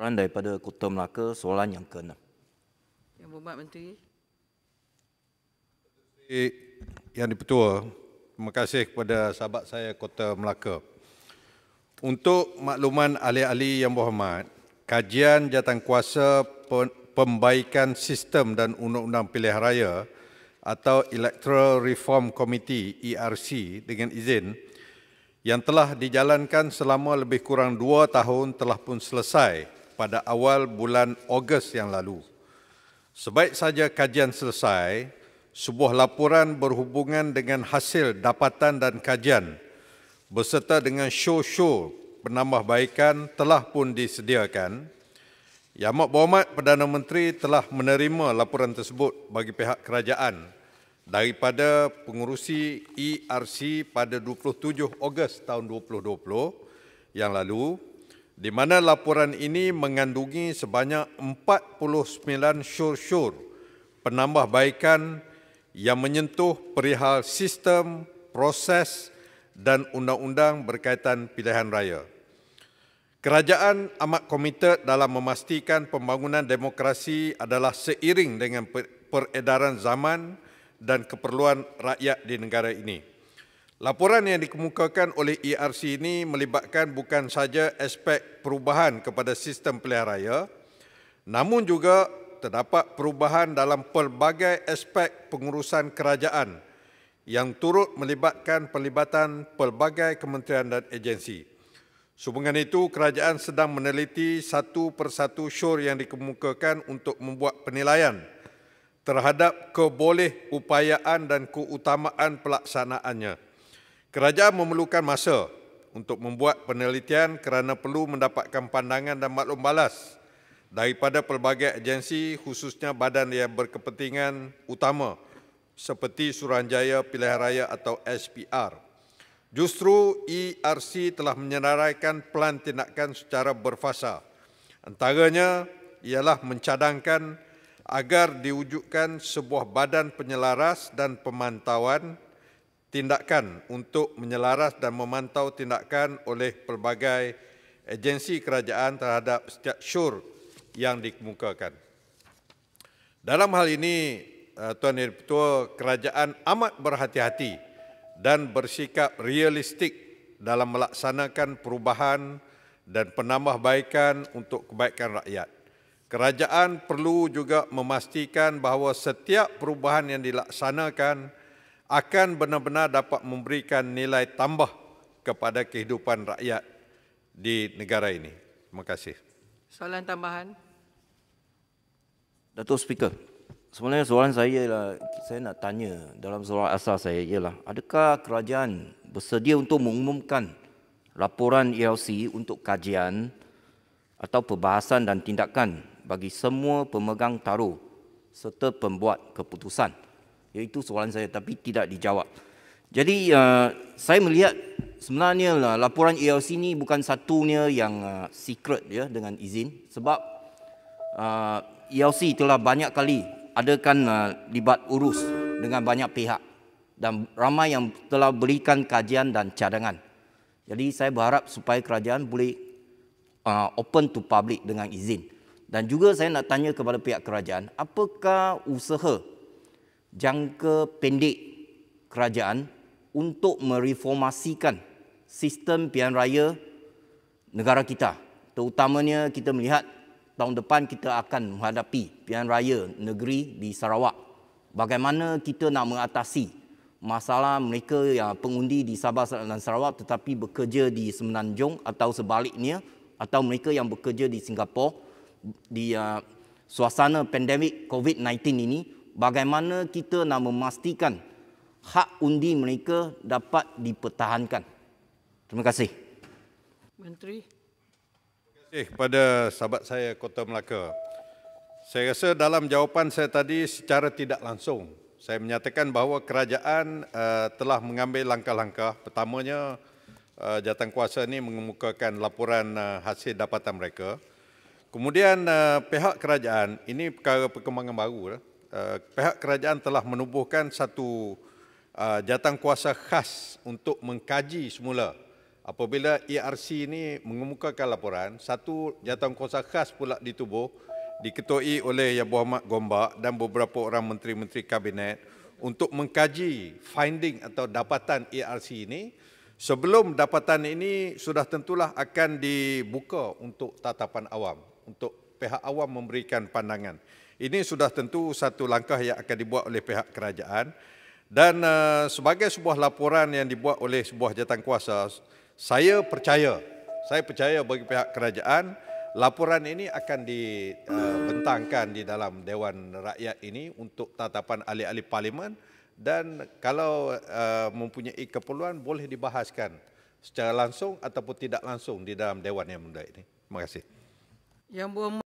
Soalan daripada Kota Melaka, soalan yang keenam. Yang Berhormat Menteri. Yang Dipertua, terima kasih kepada sahabat saya Kota Melaka. Untuk makluman ahli-ahli yang berhormat, kajian jawatankuasa pembaikan sistem dan undang-undang pilihan raya atau Electoral Reform Committee ERC dengan izin yang telah dijalankan selama lebih kurang dua tahun telah pun selesai pada awal bulan Ogos yang lalu. Sebaik saja kajian selesai, sebuah laporan berhubungan dengan hasil dapatan dan kajian beserta dengan show-show penambahbaikan telah pun disediakan. Yang Amat Berhormat Perdana Menteri telah menerima laporan tersebut bagi pihak kerajaan daripada pengurusi ERC pada 27 Ogos tahun 2020 yang lalu di mana laporan ini mengandungi sebanyak 49 syur-syur penambahbaikan yang menyentuh perihal sistem, proses, dan undang-undang berkaitan pilihan raya. Kerajaan amat komited dalam memastikan pembangunan demokrasi adalah seiring dengan peredaran zaman dan keperluan rakyat di negara ini. Laporan yang dikemukakan oleh ERC ini melibatkan bukan saja aspek perubahan kepada sistem pilihan raya, namun juga terdapat perubahan dalam pelbagai aspek pengurusan kerajaan yang turut melibatkan pelibatan pelbagai kementerian dan agensi. Sehubungan itu, kerajaan sedang meneliti satu persatu syur yang dikemukakan untuk membuat penilaian terhadap keboleh upayaan dan keutamaan pelaksanaannya. Kerajaan memerlukan masa untuk membuat penelitian kerana perlu mendapatkan pandangan dan maklum balas daripada pelbagai agensi khususnya badan yang berkepentingan utama seperti Suruhanjaya Pilihan Raya atau SPR. Justru ERC telah menyenaraikan pelan tindakan secara berfasa. Antaranya ialah mencadangkan agar diwujudkan sebuah badan penyelaras dan pemantauan tindakan untuk menyelaras dan memantau tindakan oleh pelbagai agensi kerajaan terhadap setiap syur yang dikemukakan. Dalam hal ini, Eh, Tuan Yang Ketua, kerajaan amat berhati-hati dan bersikap realistik dalam melaksanakan perubahan dan penambahbaikan untuk kebaikan rakyat. Kerajaan perlu juga memastikan bahawa setiap perubahan yang dilaksanakan akan benar-benar dapat memberikan nilai tambah kepada kehidupan rakyat di negara ini. Terima kasih. Soalan tambahan. Datuk Speaker, sebenarnya soalan saya lah, saya nak tanya dalam soalan asal saya ialah, adakah kerajaan bersedia untuk mengumumkan laporan ELC untuk kajian atau perbahasan dan tindakan bagi semua pemegang taruh serta pembuat keputusan? Iaitu soalan saya tapi tidak dijawab. Jadi uh, saya melihat sebenarnya lah, laporan ELC ini bukan satunya yang uh, secret ya dengan izin sebab uh, ELC telah banyak kali adakan uh, libat urus dengan banyak pihak dan ramai yang telah berikan kajian dan cadangan. Jadi saya berharap supaya kerajaan boleh uh, open to public dengan izin. Dan juga saya nak tanya kepada pihak kerajaan, apakah usaha jangka pendek kerajaan untuk mereformasikan sistem pilihan raya negara kita? Terutamanya kita melihat tahun depan kita akan menghadapi pilihan raya negeri di Sarawak. Bagaimana kita nak mengatasi masalah mereka yang pengundi di Sabah dan Sarawak tetapi bekerja di Semenanjung atau sebaliknya atau mereka yang bekerja di Singapura di uh, suasana pandemik COVID-19 ini bagaimana kita nak memastikan hak undi mereka dapat dipertahankan. Terima kasih. Menteri kasih kepada sahabat saya Kota Melaka. Saya rasa dalam jawapan saya tadi secara tidak langsung saya menyatakan bahawa kerajaan uh, telah mengambil langkah-langkah. Pertamanya uh, jawatankuasa ini mengemukakan laporan uh, hasil dapatan mereka. Kemudian uh, pihak kerajaan ini perkara perkembangan baru. Uh, pihak kerajaan telah menubuhkan satu uh, jawatankuasa khas untuk mengkaji semula apabila ERC ini mengemukakan laporan, satu jawatankuasa khas pula ditubuh diketuai oleh Yang Berhormat Gombak dan beberapa orang menteri-menteri kabinet untuk mengkaji finding atau dapatan ERC ini sebelum dapatan ini sudah tentulah akan dibuka untuk tatapan awam, untuk pihak awam memberikan pandangan. Ini sudah tentu satu langkah yang akan dibuat oleh pihak kerajaan dan uh, sebagai sebuah laporan yang dibuat oleh sebuah jawatankuasa, saya percaya, saya percaya bagi pihak kerajaan laporan ini akan dibentangkan di dalam Dewan Rakyat ini untuk tatapan ahli-ahli parlimen dan kalau uh, mempunyai keperluan boleh dibahaskan secara langsung ataupun tidak langsung di dalam Dewan yang muda ini. Terima kasih. Yang